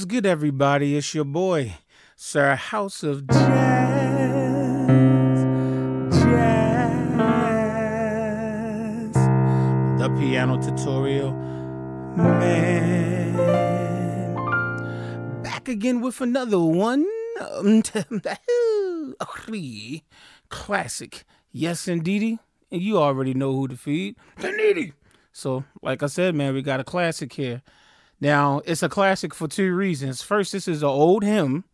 What's good, everybody? It's your boy, Sir House of Jazz. Jazz. The piano tutorial man. Back again with another one. Um, classic. Yes, indeedy. And you already know who to feed. The needy. So, like I said, man, we got a classic here. Now, it's a classic for two reasons. First, this is an old hymn.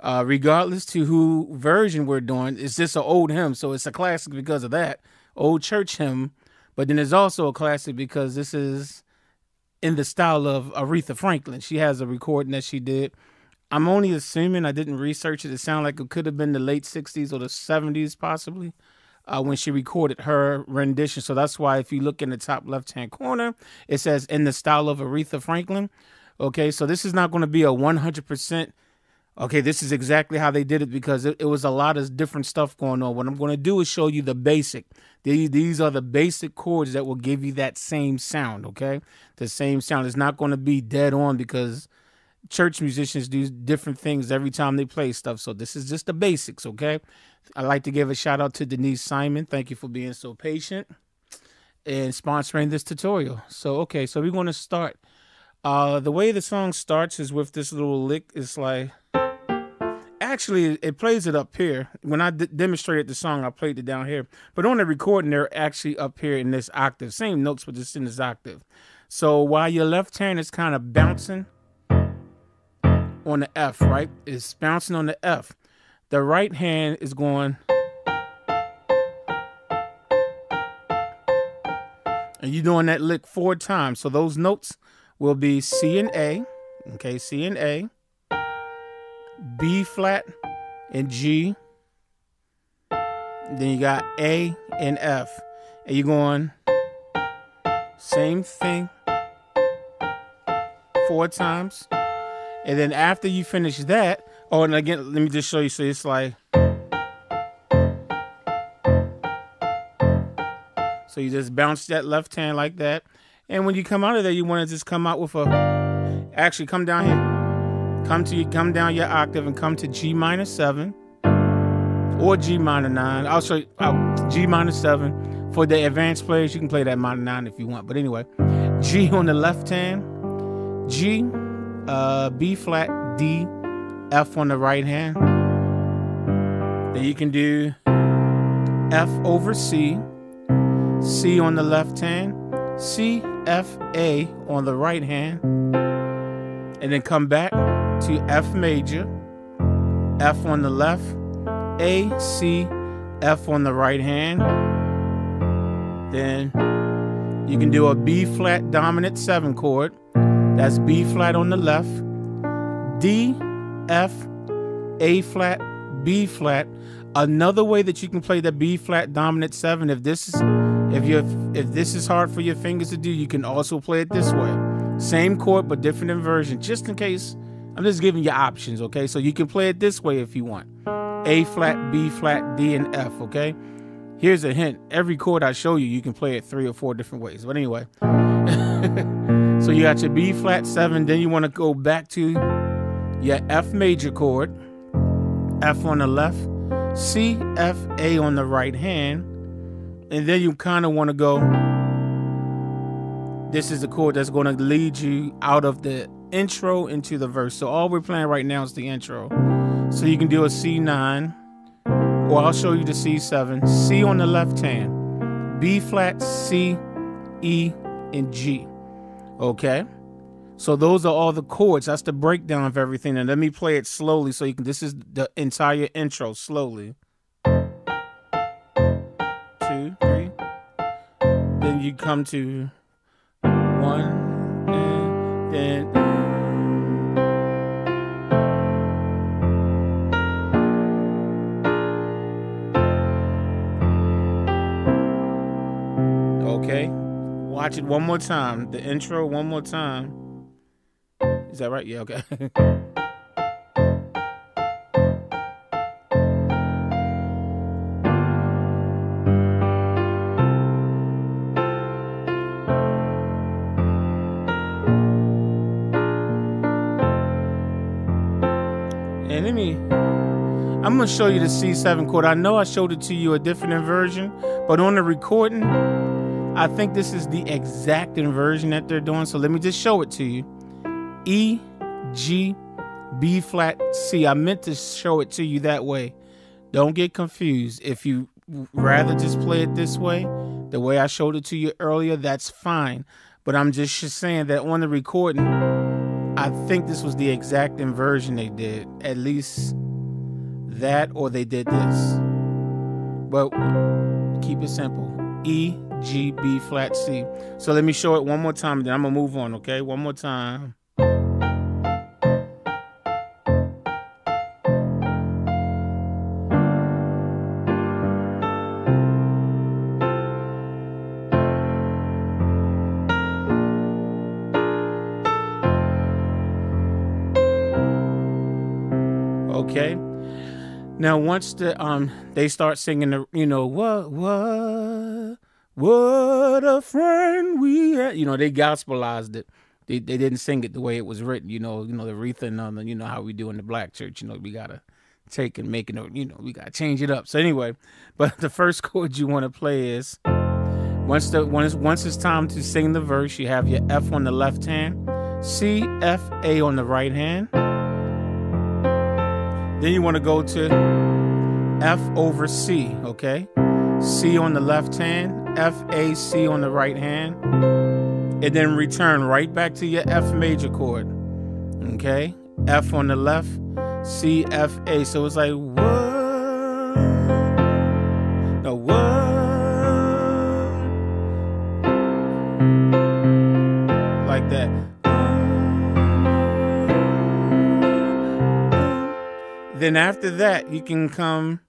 Uh, regardless to who version we're doing, it's just an old hymn, so it's a classic because of that old church hymn. But then it's also a classic because this is in the style of Aretha Franklin. She has a recording that she did. I'm only assuming I didn't research it. It sounded like it could have been the late 60s or the 70s, possibly uh, when she recorded her rendition. So that's why if you look in the top left hand corner, it says in the style of Aretha Franklin. Okay, so this is not going to be a 100%. Okay, this is exactly how they did it because it, it was a lot of different stuff going on. What I'm going to do is show you the basic. These, these are the basic chords that will give you that same sound, okay? The same sound. It's not going to be dead on because church musicians do different things every time they play stuff. So this is just the basics, okay? I'd like to give a shout out to Denise Simon. Thank you for being so patient and sponsoring this tutorial. So okay, so we're going to start. Uh, the way the song starts is with this little lick. It's like actually it plays it up here. When I demonstrated the song, I played it down here. But on the recording, they're actually up here in this octave. Same notes, but just in this octave. So while your left hand is kind of bouncing on the F, right? It's bouncing on the F. The right hand is going. And you're doing that lick four times. So those notes will be C and A. Okay, C and A. B flat and G. Then you got A and F. And you're going same thing four times. And then after you finish that, oh, and again, let me just show you. So it's like, so you just bounce that left hand like that. And when you come out of there, you want to just come out with a, actually come down here, come to, come down your octave and come to G minor seven or G minor nine. I'll show you oh, G minor seven. For the advanced players, you can play that minor nine if you want. But anyway, G on the left hand, G, uh, B flat, D, F on the right hand. Then you can do F over C, C on the left hand, C, F, A on the right hand, and then come back to F major, F on the left, A, C, F on the right hand. Then you can do a B flat dominant 7 chord. That's B flat on the left, D, F, A flat, B flat. Another way that you can play the B flat dominant 7 if this is if you if this is hard for your fingers to do, you can also play it this way. Same chord but different inversion just in case I'm just giving you options, okay? So you can play it this way if you want. A flat, B flat, D and F, okay? Here's a hint. Every chord I show you, you can play it three or four different ways. But anyway. so you got your B flat seven, then you want to go back to your F major chord, F on the left, C, F, A on the right hand, and then you kind of want to go. This is the chord that's going to lead you out of the intro into the verse. So all we're playing right now is the intro. So you can do a C9, or I'll show you the C7, C on the left hand, B flat, C, E, and G. Okay? So those are all the chords. That's the breakdown of everything. And let me play it slowly so you can this is the entire intro slowly. Two, three. Then you come to one, and then Okay. Watch it one more time. The intro one more time. Is that right? Yeah, okay. And let me. I'm gonna show you the C7 chord. I know I showed it to you a different inversion, but on the recording, I think this is the exact inversion that they're doing. So let me just show it to you. E, G, B flat, C. I meant to show it to you that way. Don't get confused. If you rather just play it this way, the way I showed it to you earlier, that's fine. But I'm just saying that on the recording, I think this was the exact inversion they did. At least that or they did this. But keep it simple. E, G, B flat, C. So let me show it one more time, then I'm gonna move on, okay? One more time. Okay. Now once the um they start singing the you know what what what a friend we had you know they gospelized it. They they didn't sing it the way it was written. You know you know the Aretha and um, you know how we do in the black church. You know we gotta take and make it you know we gotta change it up. So anyway, but the first chord you want to play is once the once once it's time to sing the verse, you have your F on the left hand, C F A on the right hand. Then you want to go to F over C, okay? C on the left hand, F, A, C on the right hand. And then return right back to your F major chord, okay? F on the left, C, F, A. So it's like, what? No, what? Like that. then after that you can come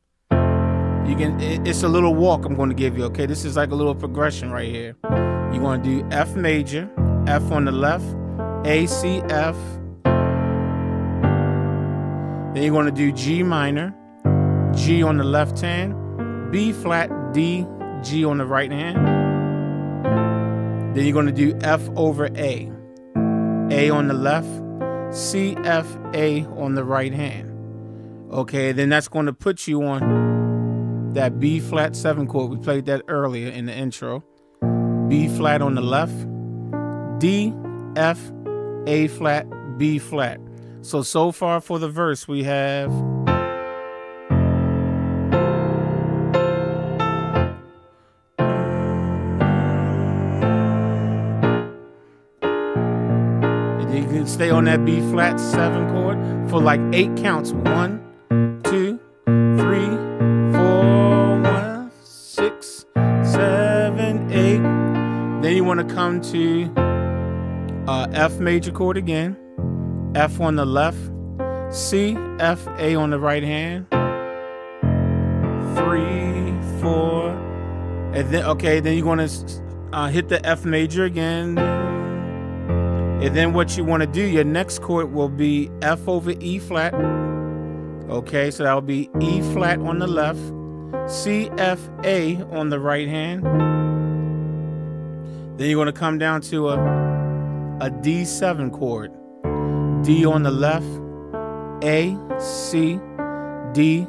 you can it's a little walk i'm going to give you okay this is like a little progression right here you're going to do f major f on the left a c f then you're going to do g minor g on the left hand b flat d g on the right hand then you're going to do f over a a on the left c f a on the right hand Okay, then that's going to put you on that B flat 7 chord. We played that earlier in the intro. B flat on the left, D, F, A flat, B flat. So, so far for the verse, we have. You can stay on that B flat 7 chord for like eight counts. One, Want to come to uh, F major chord again, F on the left, C, F, A on the right hand. Three, four, and then okay, then you're going to uh, hit the F major again. And then what you want to do, your next chord will be F over E flat. Okay, so that'll be E flat on the left, C, F, A on the right hand. Then you're going to come down to a, a D7 chord. D on the left, A, C, D,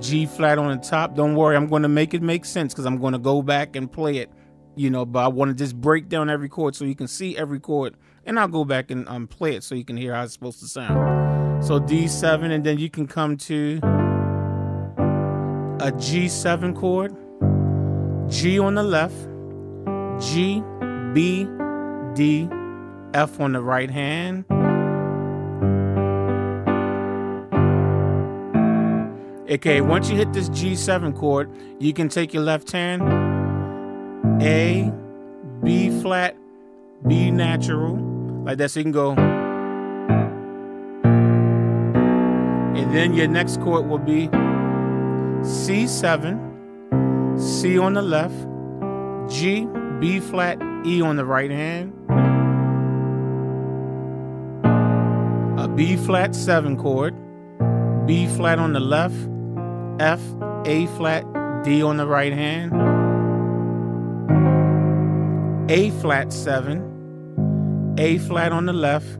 G flat on the top. Don't worry, I'm going to make it make sense because I'm going to go back and play it, you know, but I want to just break down every chord so you can see every chord. And I'll go back and um, play it so you can hear how it's supposed to sound. So D7, and then you can come to a G7 chord, G on the left, G, B, D, F on the right hand. Okay, once you hit this G7 chord, you can take your left hand, A, B flat, B natural, like that. So you can go And then your next chord will be C7, C on the left, G, B flat, E on the right hand, a B flat 7 chord, B flat on the left, F, A flat, D on the right hand, A flat 7, A flat on the left,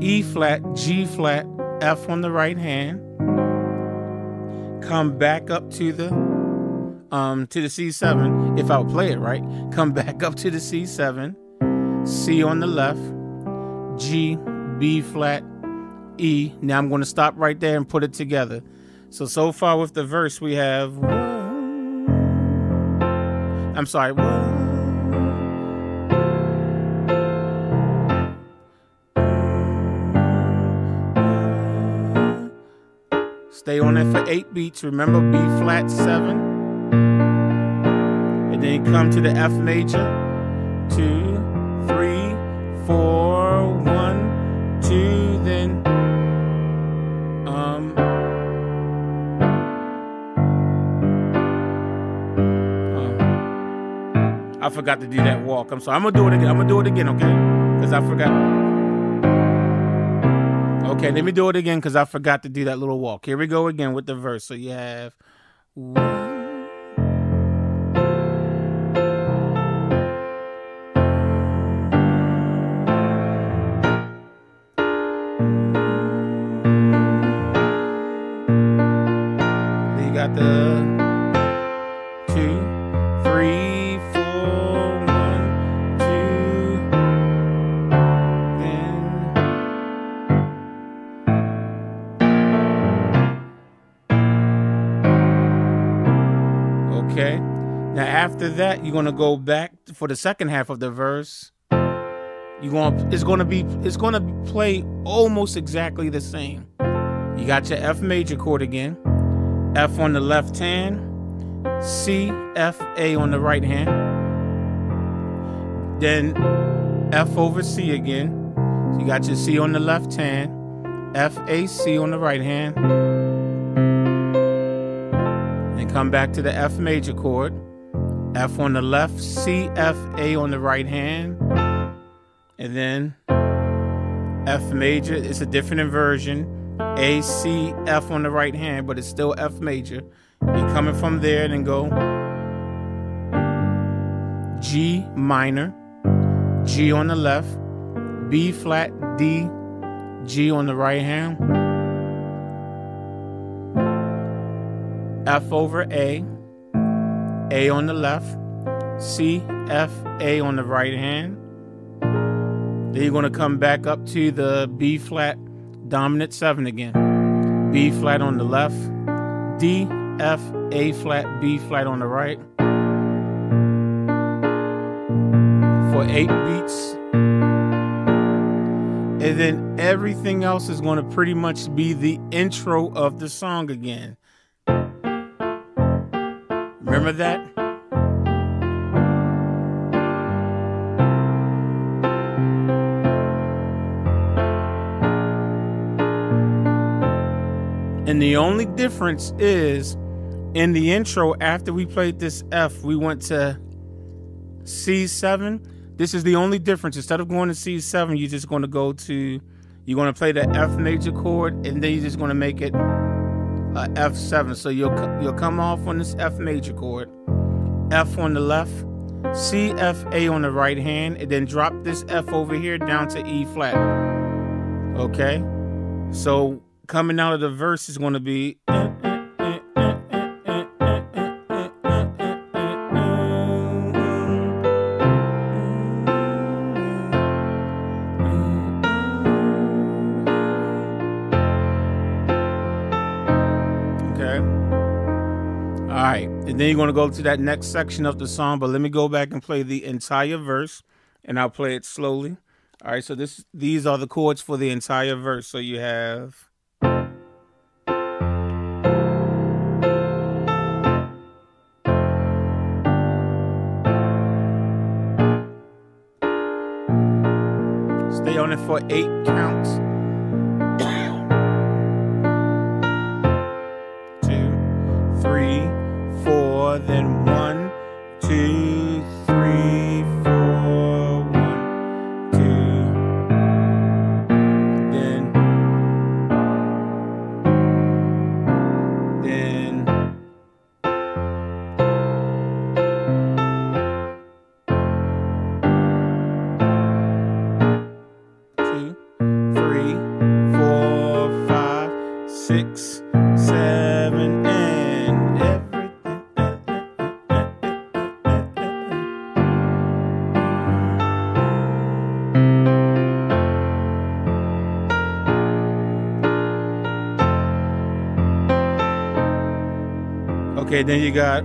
E flat, G flat, F on the right hand, come back up to the um to the C7 if I would play it right. Come back up to the C7, C on the left, G, B flat, E. Now I'm going to stop right there and put it together. So so far with the verse we have I'm sorry. Stay on it for eight beats. Remember B flat seven. And then come to the F major. Two, three, four, one, two, then um uh, I forgot to do that walk. I'm sorry. I'm gonna do it again. I'm gonna do it again, okay? Because I forgot. Okay, let me do it again because I forgot to do that little walk. Here we go again with the verse. So you have you're gonna go back for the second half of the verse. You going it's gonna be it's gonna play almost exactly the same. You got your F major chord again, F on the left hand, C, F, A on the right hand, then F over C again. So you got your C on the left hand, F, A, C on the right hand and come back to the F major chord. F on the left, C, F, A on the right hand, and then F major. It's a different inversion. A, C, F on the right hand, but it's still F major. You're coming from there and then go G minor, G on the left, B flat, D, G on the right hand. F over A, A on the left, C, F, A on the right hand. Then you're going to come back up to the B flat dominant 7 again. B flat on the left, D, F, A flat, B flat on the right. For eight beats. And then everything else is going to pretty much be the intro of the song again. Remember that? And the only difference is in the intro, after we played this F, we went to C7. This is the only difference. Instead of going to C7, you're just going to go to, you're going to play the F major chord, and then you're just going to make it Uh, a F7. So you'll you'll come off on this F major chord, F on the left, C, F, A on the right hand, and then drop this F over here down to E flat. Okay? So coming out of the verse is going to be. Then you're going to go to that next section of the song, but let me go back and play the entire verse and I'll play it slowly. All right, so this these are the chords for the entire verse. So you have Stay on it for eight counts. Okay, then you got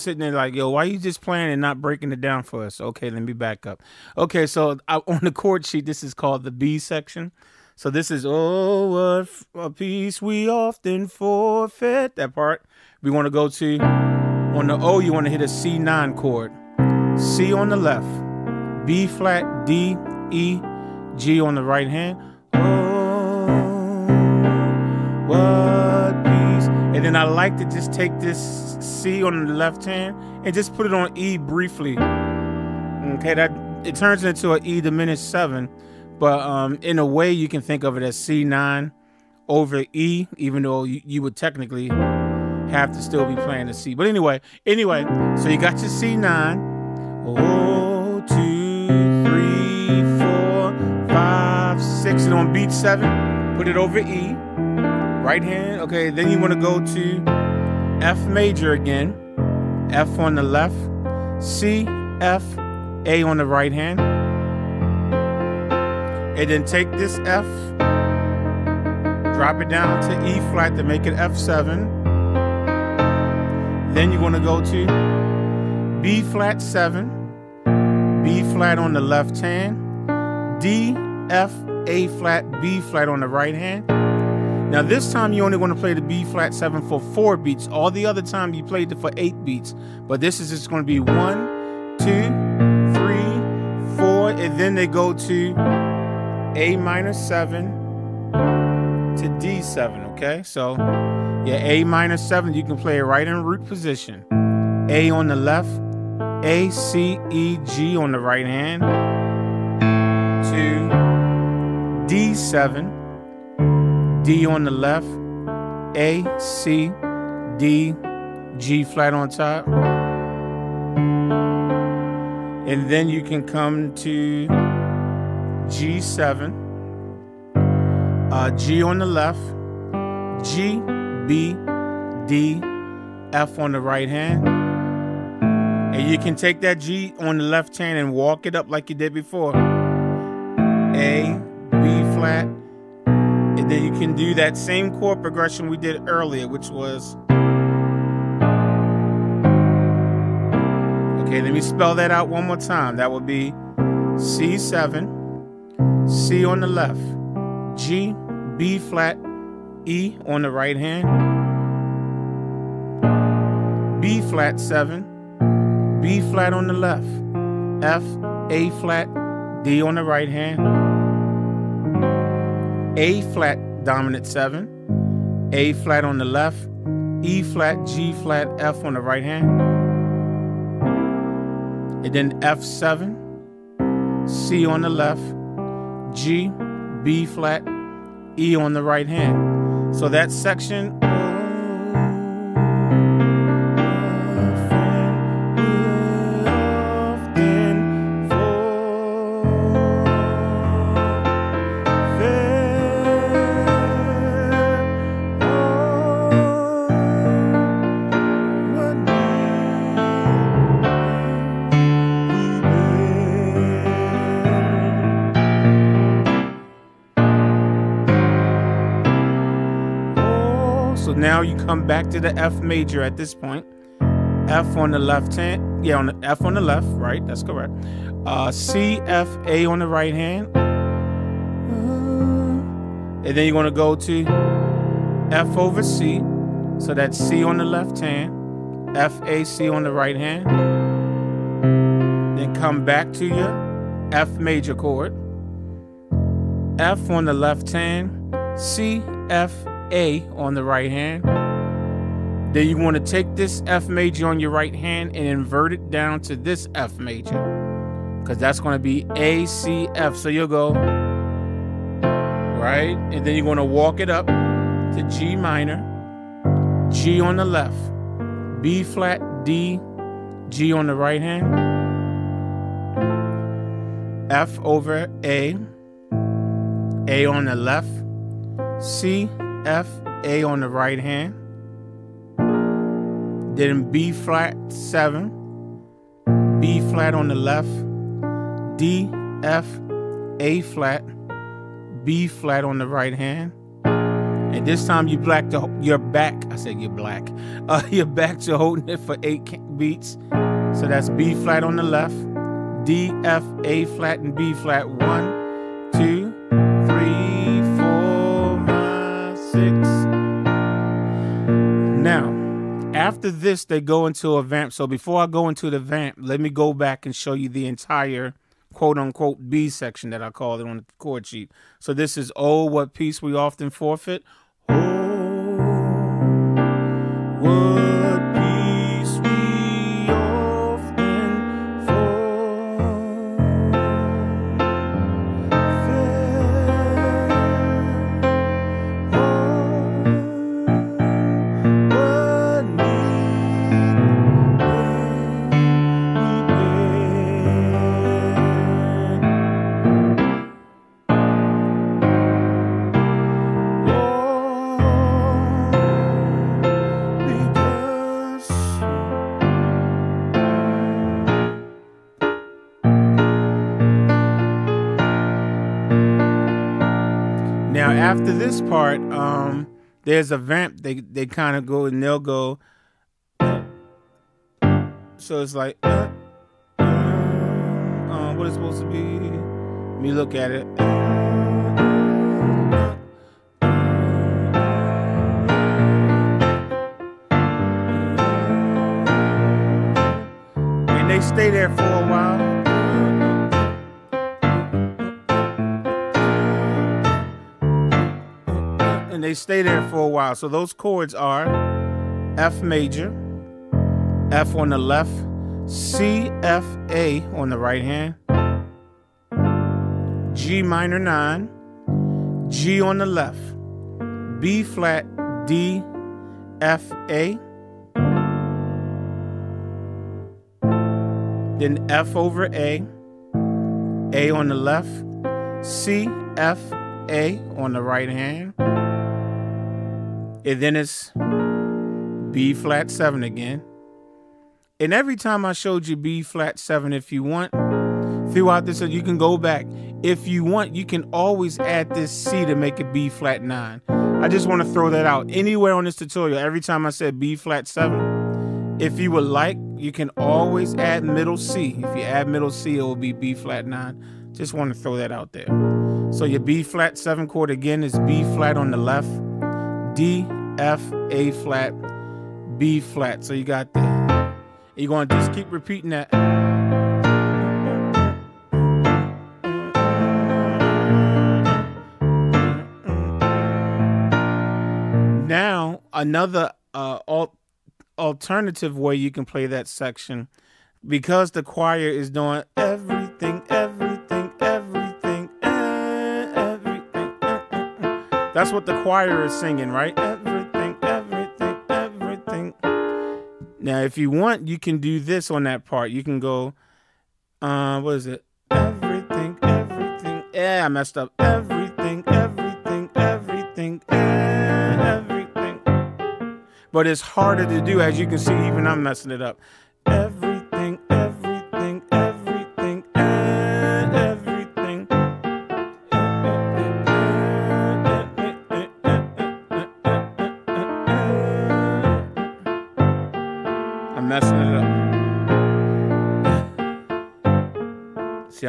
sitting there like, yo, why you just playing and not breaking it down for us? Okay, let me back up. Okay, so I, on the chord sheet, this is called the B section. So this is, oh, what a peace we often forfeit. That part. We want to go to, on the O, you want to hit a C9 chord. C on the left, B flat, D, E, G on the right hand. And then I like to just take this C on the left hand and just put it on E briefly. Okay, that it turns into an E diminished seven, but um, in a way you can think of it as C9 over E, even though you, you would technically have to still be playing the C. But anyway, anyway, so you got your C9. Oh, two, three, four, five, six, and on beat seven, put it over E. Right hand. Okay, then you want to go to F major again. F on the left, C, F, A on the right hand. And then take this F, drop it down to E flat to make it F7. Then you're going to go to B flat 7, B flat on the left hand, D, F, A flat, B flat on the right hand. Now this time you only want to play the B flat 7 for 4 beats. All the other time you played it for 8 beats. But this is just going to be one, two, three, four, and then they go to A minor 7 to D7, okay? So yeah, A minor 7, you can play it right in root position. A on the left, A, C, E, G on the right hand to D7. D on the left, A, C, D, G flat on top. And then you can come to G7, uh, G on the left, G, B, D, F on the right hand. And you can take that G on the left hand and walk it up like you did before. A, B flat, then you can do that same chord progression we did earlier, which was. Okay, let me spell that out one more time. That would be C7, C on the left, G, B flat, E on the right hand, B flat 7, B flat on the left, F, A flat, D on the right hand. A flat dominant 7, A flat on the left, E flat, G flat, F on the right hand, and then F7, C on the left, G, B flat, E on the right hand. So that section. Come back to the F major at this point. F on the left hand. Yeah, on the F on the left, right? That's correct. Uh, C, F, A on the right hand. And then you're to go to F over C. So that's C on the left hand, F, A, C on the right hand. Then come back to your F major chord. F on the left hand, C, F, A on the right hand. Then you want to take this F major on your right hand and invert it down to this F major. Because that's going to be A, C, F. So you'll go right, and then you're going to walk it up to G minor, G on the left, B flat, D, G on the right hand, F over A, A on the left, C, F, A on the right hand, then B flat 7, B flat on the left, D, F, A flat, B flat on the right hand. And this time you black to you're back. I said you're black. Uh, you're back to holding it for eight beats. So that's B flat on the left, D, F, A flat, and B flat. One, two, three, four, five, six. Now, after this, they go into a vamp. So before I go into the vamp, let me go back and show you the entire quote unquote B section that I call it on the chord sheet. So this is Oh, what peace we often forfeit. Oh, after there's a vamp. They they kind of go and they'll go. So it's like, uh, uh, what is supposed to be? Me look at it. And they stay there for a while. They stay there for a while. So those chords are F major, F on the left, C, F, A on the right hand, G minor 9, G on the left, B flat, D, F, A, then F over A, A on the left, C, F, A on the right hand, and then it's B flat 7 again. And every time I showed you B flat 7, if you want, throughout this, you can go back. If you want, you can always add this C to make it B flat 9. I just want to throw that out. Anywhere on this tutorial, every time I said B flat 7, if you would like, you can always add middle C. If you add middle C, it will be B flat 9. Just want to throw that out there. So your B flat 7 chord again is B flat on the left, D, F, A flat, B flat. So you got that. You're going to just keep repeating that. Now, another uh, al- alternative way you can play that section, because the choir is doing everything, That's what the choir is singing, right? Everything, everything, everything. Now, if you want, you can do this on that part. You can go, uh, what is it? Everything, everything. Yeah, I messed up. Everything, everything, everything, everything. But it's harder to do, as you can see. Even I'm messing it up. Everything,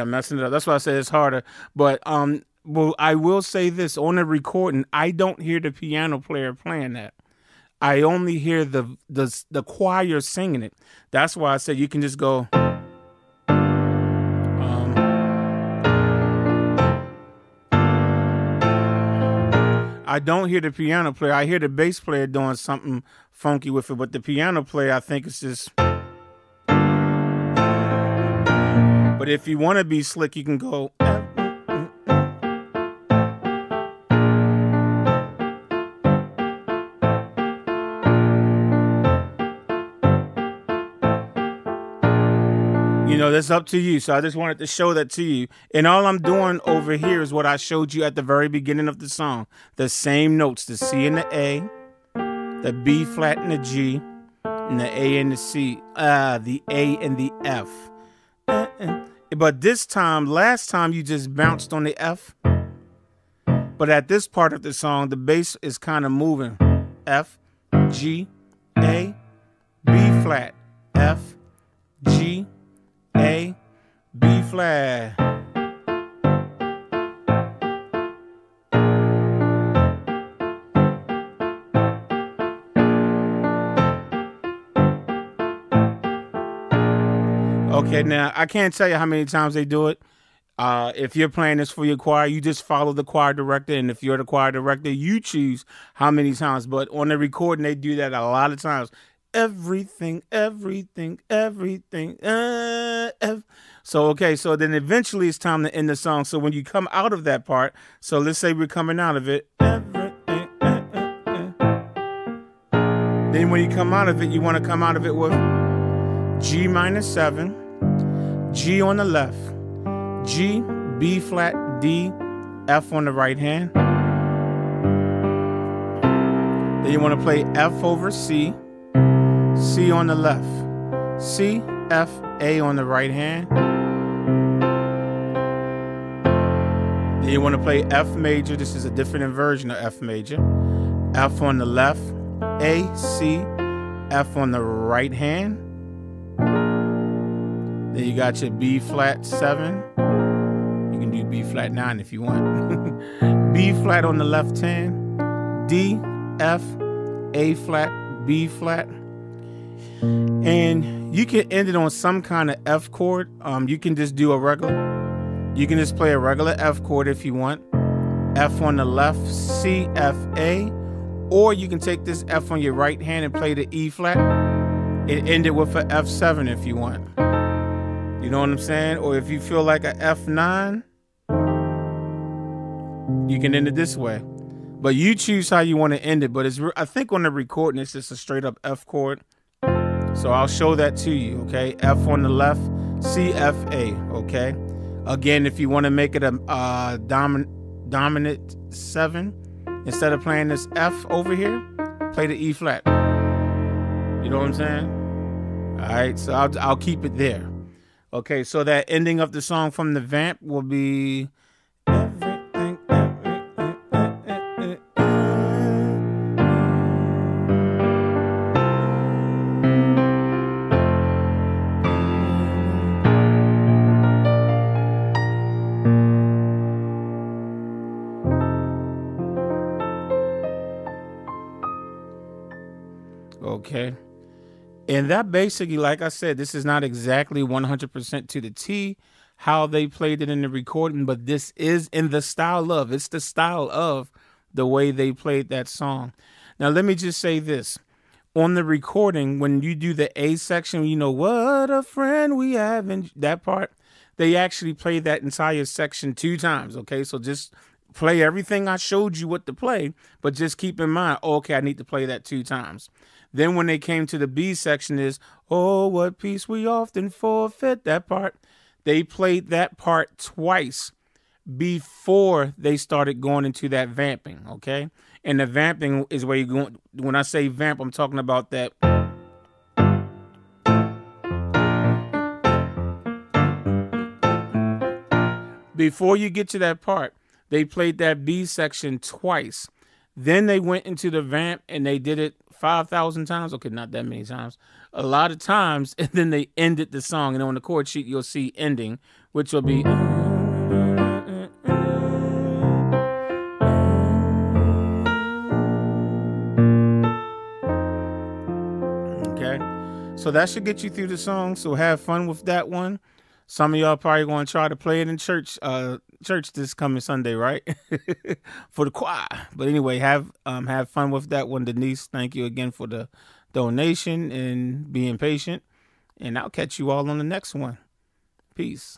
I'm messing it up. That's why I say it's harder. But um, well, I will say this on the recording, I don't hear the piano player playing that. I only hear the the the choir singing it. That's why I said you can just go. Um, I don't hear the piano player. I hear the bass player doing something funky with it, but the piano player, I think it's just. But if you want to be slick, you can go. Uh, uh, uh. You know, that's up to you. So I just wanted to show that to you. And all I'm doing over here is what I showed you at the very beginning of the song. The same notes, the C and the A, the B flat and the G, and the A and the C, uh, the A and the F. Uh -uh. But this time, last time you just bounced on the F. But at this part of the song, the bass is kind of moving. F, G, A, B flat, F, G, A, B flat. Okay, now I can't tell you how many times they do it. Uh, if you're playing this for your choir, you just follow the choir director, and if you're the choir director, you choose how many times. But on the recording, they do that a lot of times. Everything, everything, everything. Uh, ev- so okay, so then eventually it's time to end the song. So when you come out of that part, so let's say we're coming out of it. Everything, uh, uh, uh. Then when you come out of it, you want to come out of it with G minus seven, G on the left. G, B flat, D, F on the right hand. Then you want to play F over C, C on the left, C, F, A on the right hand. Then you want to play F major. This is a different inversion of F major. F on the left, A, C, F on the right hand. Then you got your B flat 7, You can do B flat 9 if you want. B flat on the left hand, D, F, A flat, B flat. And you can end it on some kind of F chord. Um, you can just do a regular. You can just play a regular F chord if you want. F on the left, C, F, A. Or you can take this F on your right hand and play the E flat It ended with an F7 if you want. You know what I'm saying? Or if you feel like a F9, you can end it this way. But you choose how you want to end it. But it's I think on the recording it's just a straight up F chord. So I'll show that to you. Okay, F on the left, C F A. Okay. Again, if you want to make it a uh, dominant dominant seven, instead of playing this F over here, play the E flat. You know what I'm saying? All right. So I'll I'll keep it there. Okay. So that ending of the song from the vamp will be. That basically, like I said, this is not exactly 100% to the T how they played it in the recording, but this is in the style of, it's the style of the way they played that song. Now, let me just say this. On the recording, when you do the A section, you know, what a friend we have, and that part, they actually play that entire section two times. Okay. So just play everything I showed you what to play, but just keep in mind, okay, I need to play that two times. Then when they came to the B section is, oh, what peace we often forfeit, that part. They played that part twice before they started going into that vamping, okay? And the vamping is where you go when I say vamp, I'm talking about that Before you get to that part, they played that B section twice. Then they went into the vamp and they did it 5,000 times. Okay, not that many times. A lot of times. And then they ended the song. And on the chord sheet, you'll see ending, which will be. Okay. So that should get you through the song. So have fun with that one. Some of y'all probably going to try to play it in church, uh, church this coming Sunday, right? for the choir. But anyway, have um have fun with that one, Denise. Thank you again for the donation and being patient. And I'll catch you all on the next one. Peace.